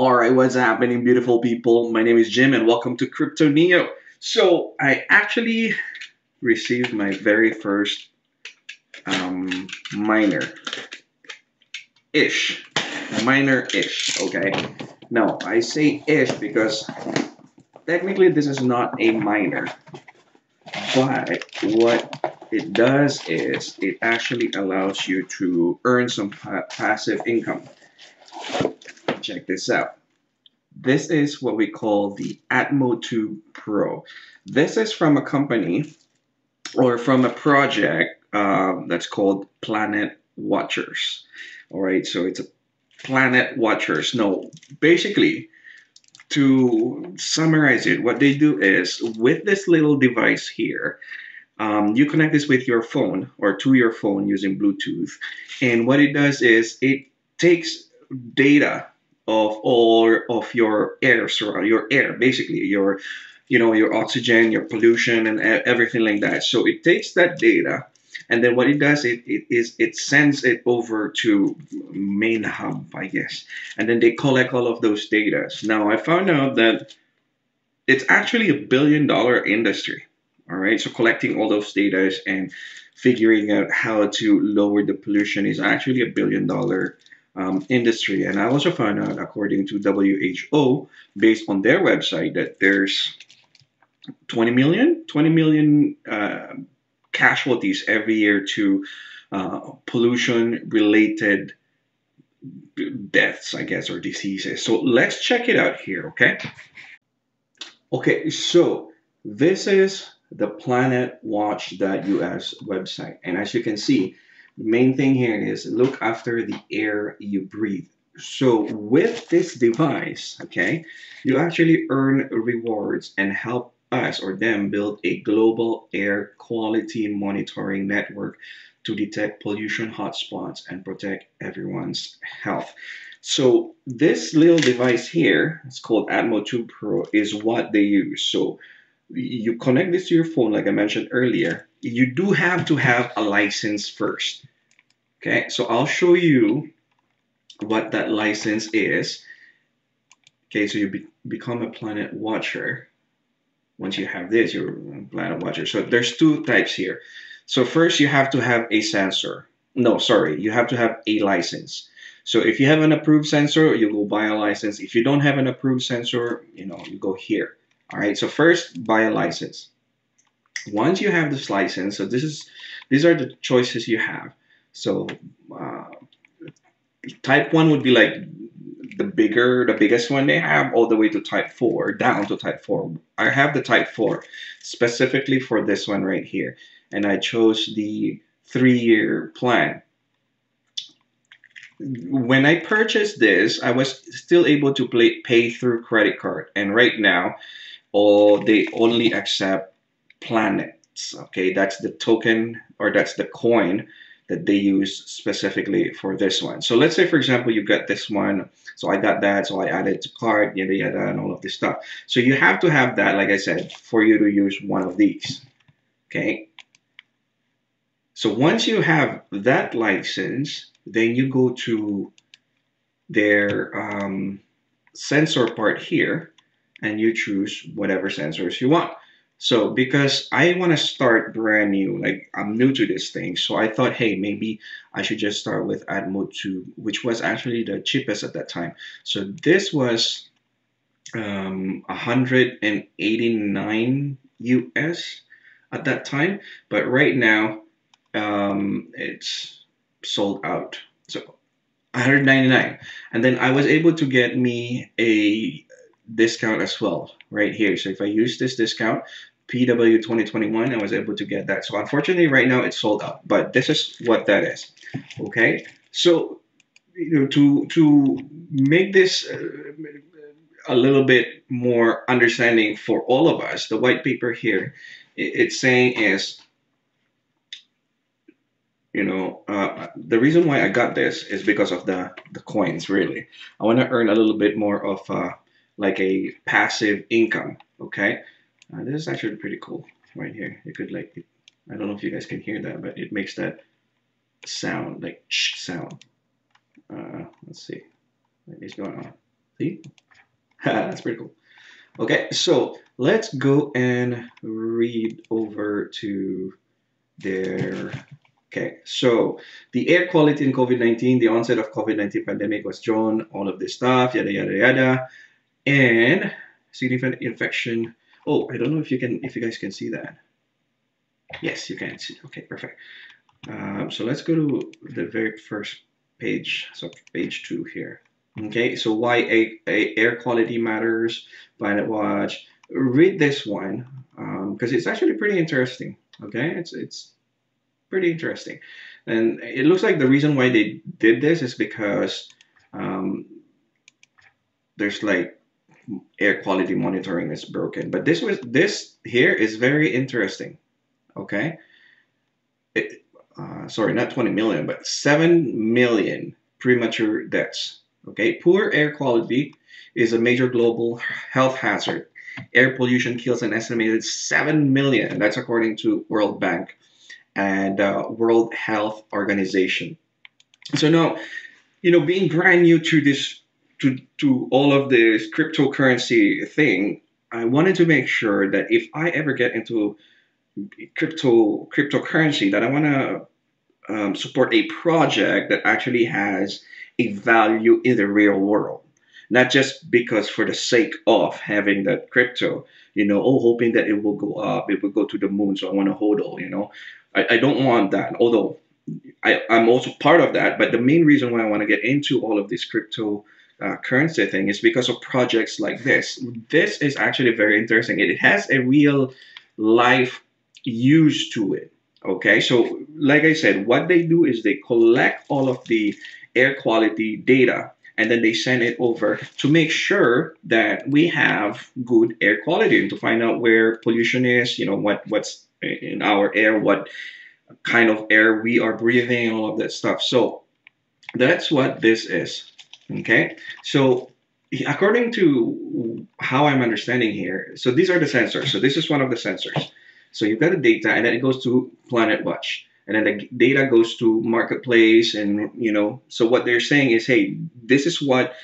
All right, what's happening, beautiful people? My name is Jim, and welcome to Crypto Neo. So, I actually received my very first um, miner ish. Miner ish, okay? Now, I say ish because technically this is not a miner, but what it does is it actually allows you to earn some pa passive income check this out. This is what we call the Atmotube Pro. This is from a company or from a project um, that's called Planet Watchers. All right, so it's a Planet Watchers. No, basically, to summarize it, what they do is with this little device here, um, you connect this with your phone or to your phone using Bluetooth. And what it does is it takes data of all of your air surround your air basically your you know your oxygen your pollution and everything like that. So it takes that data and then what it does it, it is it sends it over to main hub i guess. And then they collect all of those data. Now i found out that it's actually a billion dollar industry all right? So collecting all those data and figuring out how to lower the pollution is actually a billion dollar um, industry. And I also found out, according to WHO, based on their website, that there's 20 million, 20 million uh, casualties every year to uh, pollution-related deaths, I guess, or diseases. So let's check it out here, okay? Okay, so this is the planetwatch.us website. And as you can see, the main thing here is look after the air you breathe. So with this device, okay, you actually earn rewards and help us or them build a global air quality monitoring network to detect pollution hotspots and protect everyone's health. So this little device here, it's called Atmotube Pro, is what they use. So you connect this to your phone, like I mentioned earlier. You do have to have a license first. Okay, so I'll show you what that license is. Okay, so you be become a planet watcher. Once you have this, you're a planet watcher. So there's two types here. So first you have to have a sensor. No, sorry, you have to have a license. So if you have an approved sensor, you go buy a license. If you don't have an approved sensor, you know, you go here. All right, so first buy a license. Once you have this license, so this is these are the choices you have. So uh, type 1 would be like the bigger, the biggest one they have, all the way to type 4, down to type 4. I have the type 4 specifically for this one right here. And I chose the three-year plan. When I purchased this, I was still able to play, pay through credit card. And right now, oh, they only accept planets. Okay, that's the token or that's the coin that they use specifically for this one. So let's say, for example, you got this one. So I got that, so I added to cart, yada yada, and all of this stuff. So you have to have that, like I said, for you to use one of these. Okay. So once you have that license, then you go to their um, sensor part here, and you choose whatever sensors you want. So because I want to start brand new, like I'm new to this thing, so I thought, hey, maybe I should just start with Atmotube, which was actually the cheapest at that time. So this was um, 189 US at that time, but right now um, it's sold out. So 199, and then I was able to get me a discount as well right here. So if I use this discount, PW 2021, I was able to get that. So unfortunately, right now it's sold out, but this is what that is. Okay, so you know, to to make this uh, a little bit more understanding for all of us, the white paper here, it's saying is, you know, uh, the reason why I got this is because of the the coins. Really, I want to earn a little bit more of uh, like a passive income. Okay. Uh, this is actually pretty cool right here. You could like, I don't know if you guys can hear that, but it makes that sound, like sound. Uh, let's see what is going on. See? That's pretty cool. Okay, so let's go and read over to their Okay, so the air quality in COVID-19, the onset of COVID-19 pandemic was drawn, all of this stuff, yada yada yada, and significant infection. Oh, I don't know if you can, if you guys can see that. Yes, you can see. Okay, perfect. Um, so let's go to the very first page, so page two here. Okay, so why a, a air quality matters, Planet Watch. Read this one because um, it's actually pretty interesting. Okay, it's it's pretty interesting. And it looks like the reason why they did this is because um, there's like air quality monitoring is broken. But this was this here is very interesting. Okay. It, uh, sorry, not 20 million, but 7 million premature deaths. Okay. Poor air quality is a major global health hazard. Air pollution kills an estimated 7 million. That's according to World Bank and uh, World Health Organization. So now, you know, being brand new to this, to, to all of this cryptocurrency thing, I wanted to make sure that if I ever get into crypto cryptocurrency, that I want to um, support a project that actually has a value in the real world, not just because for the sake of having that crypto, you know, oh, hoping that it will go up, it will go to the moon, so I want to hold all, you know. I, I don't want that, although I, I'm also part of that. But the main reason why I want to get into all of this crypto uh, currency thing is because of projects like this. This is actually very interesting. It has a real life use to it. Okay, so like I said, what they do is they collect all of the air quality data and then they send it over to make sure that we have good air quality and to find out where pollution is, you know, what what's in our air, what kind of air we are breathing, all of that stuff. So that's what this is. Okay. So according to how I'm understanding here, so these are the sensors. So this is one of the sensors. So you've got the data and then it goes to Planet Watch. And then the data goes to marketplace and you know, so what they're saying is, hey, this is what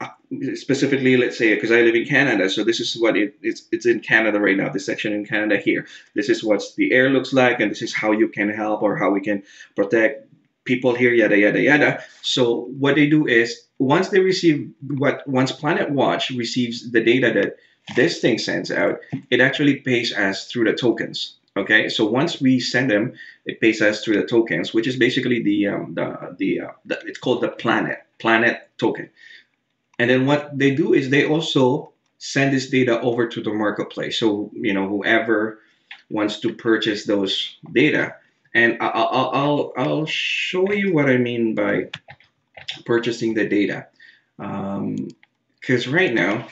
uh, specifically, let's say, because I live in Canada, so this is what it, it's it's in Canada right now. This section in Canada here. This is what the air looks like, and this is how you can help or how we can protect people here. Yada yada yada. So what they do is once they receive what once Planet Watch receives the data that this thing sends out, it actually pays us through the tokens. Okay, so once we send them, it pays us through the tokens, which is basically the um, the the, uh, the it's called the planet planet token. And then what they do is they also send this data over to the marketplace. So, you know, whoever wants to purchase those data. And I'll, I'll, I'll show you what I mean by purchasing the data. Because um, right now,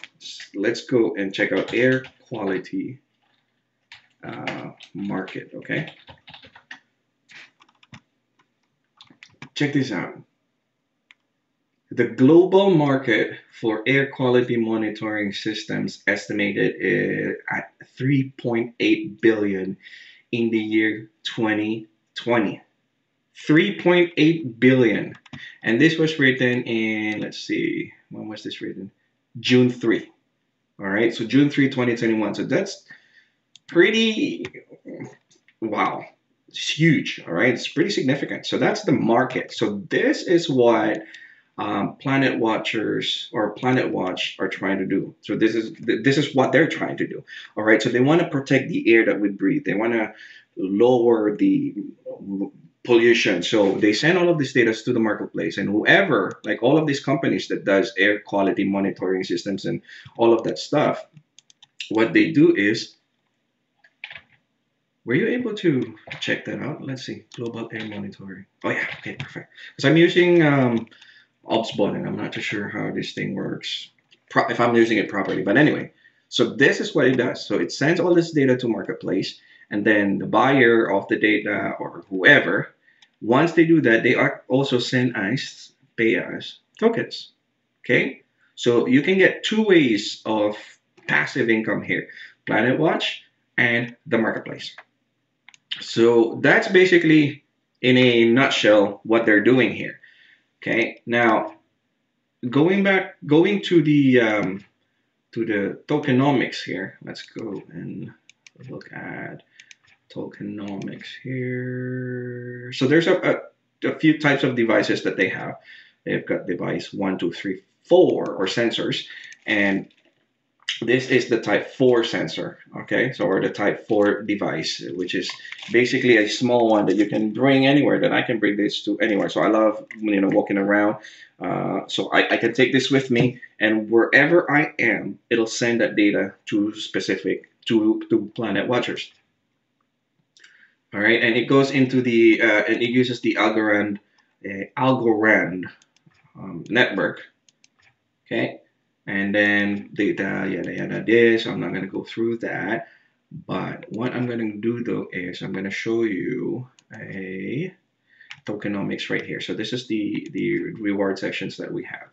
let's go and check out air quality uh, market, okay? Check this out. The global market for air quality monitoring systems estimated at 3.8 billion in the year 2020. 3.8 billion. And this was written in, let's see, when was this written? June 3. All right, so June 3, 2021. So that's pretty, wow, it's huge. All right, it's pretty significant. So that's the market. So this is what um, planet watchers or planet watch are trying to do so this is this is what they're trying to do all right so they want to protect the air that we breathe they want to lower the pollution so they send all of this data to the marketplace and whoever like all of these companies that does air quality monitoring systems and all of that stuff what they do is were you able to check that out let's see global air monitoring oh yeah okay perfect because i'm using um, Obsbot, and I'm not too sure how this thing works, if I'm using it properly. But anyway, so this is what it does. So it sends all this data to Marketplace, and then the buyer of the data or whoever, once they do that, they are also send us, pay us tokens. Okay? So you can get two ways of passive income here Planet Watch and the Marketplace. So that's basically, in a nutshell, what they're doing here. Okay, now going back, going to the um, to the tokenomics here. Let's go and look at tokenomics here. So there's a, a, a few types of devices that they have. They've got device one, two, three, four, or sensors, and this is the type 4 sensor okay? So or the type 4 device which is basically a small one that you can bring anywhere that I can bring this to anywhere. So I love you know walking around. Uh, so I, I can take this with me and wherever I am it'll send that data to specific to, to planet watchers all right and it goes into the uh, and it uses the Algorand uh, Algorand um, network. Okay and then data yada yada this i'm not going to go through that. But what i'm going to do though is i'm going to show you a tokenomics right here. So this is the the reward sections that we have.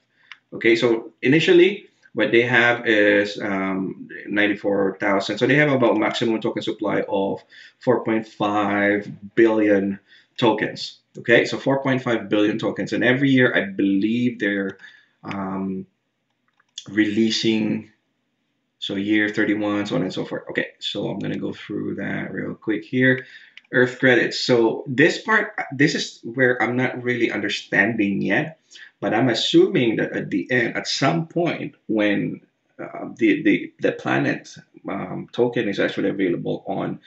Okay so initially what they have is um, 94,000 so they have about maximum token supply of 4.5 billion tokens okay? So 4.5 billion tokens. And every year i believe they're um, releasing so year 31 so on and so forth. Okay so i'm going to go through that real quick here. Earth credits. So this part this is where i'm not really understanding yet but i'm assuming that at the end at some point when uh, the, the the planet um, token is actually available on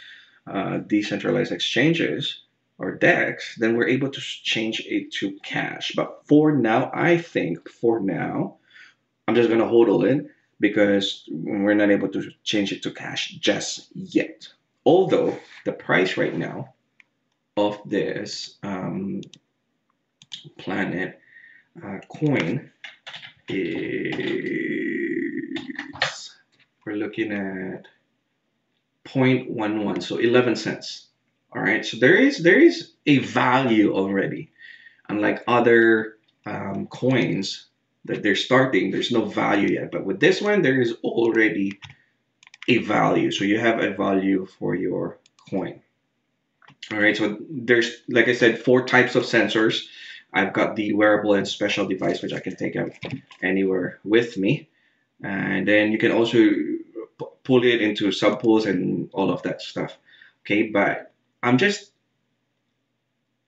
uh, decentralized exchanges or DEX, then we're able to change it to cash. But for now, I think for now, I'm just gonna hold it because we're not able to change it to cash just yet. Although the price right now of this um, planet uh, coin is we're looking at 0.11 so 11 cents all right so there is there is a value already unlike other um, coins that they're starting, there's no value yet. But with this one, there is already a value. So you have a value for your coin. All right, so there's, like I said, four types of sensors. I've got the wearable and special device, which I can take out anywhere with me. And then you can also pull it into subpools and all of that stuff. Okay, but I'm just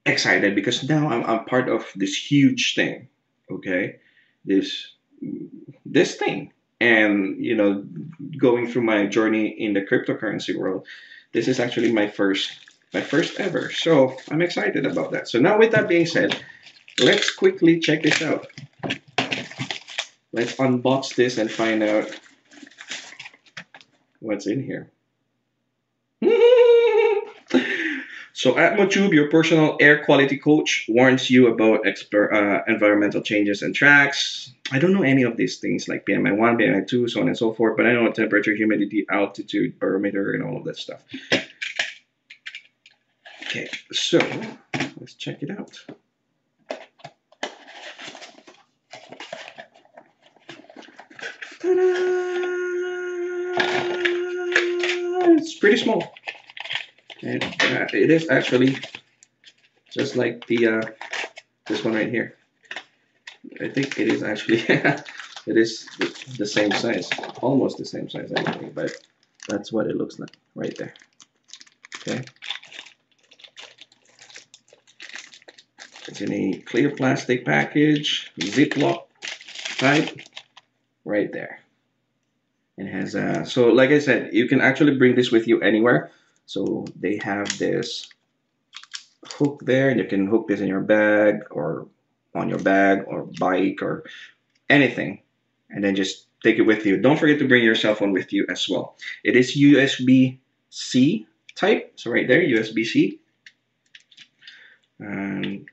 excited because now I'm, I'm part of this huge thing. Okay, this this thing and you know going through my journey in the cryptocurrency world this is actually my first my first ever so i'm excited about that so now with that being said let's quickly check this out let's unbox this and find out what's in here So Atmotube, your personal air quality coach, warns you about uh, environmental changes and tracks. I don't know any of these things like PMI1, PMI2, so on and so forth, but I know temperature, humidity, altitude, barometer, and all of that stuff. Okay, so let's check it out. It's pretty small. And uh, it is actually just like the uh, this one right here. I think it is actually it is the same size, almost the same size anyway, but that's what it looks like right there. Okay. It's in a clear plastic package, Ziploc type, right there. It has a, so like I said, you can actually bring this with you anywhere. So they have this hook there and you can hook this in your bag or on your bag or bike or anything and then just take it with you. Don't forget to bring your cell phone with you as well. It is USB-C type, so right there, USB-C. And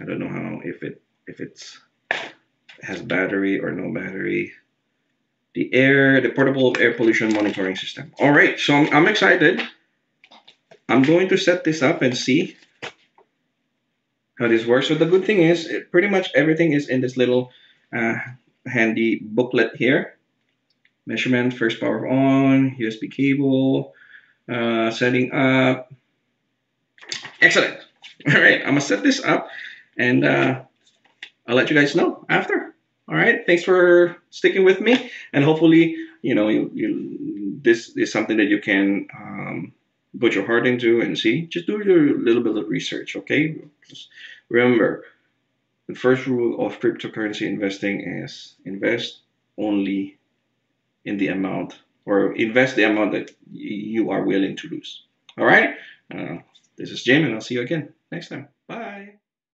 I don't know how if it if it's has battery or no battery. The air, the portable air pollution monitoring system. All right, so I'm, I'm excited. I'm going to set this up and see how this works. So the good thing is it, pretty much everything is in this little uh, handy booklet here. Measurement, first power on, USB cable, uh, setting up. Excellent. All right, I'm gonna set this up and uh, I'll let you guys know after. All right. Thanks for sticking with me, and hopefully, you know, you, you this is something that you can um, put your heart into and see. Just do your little bit of research, okay? Just remember, the first rule of cryptocurrency investing is invest only in the amount or invest the amount that you are willing to lose. All right. Uh, this is Jim, and I'll see you again next time.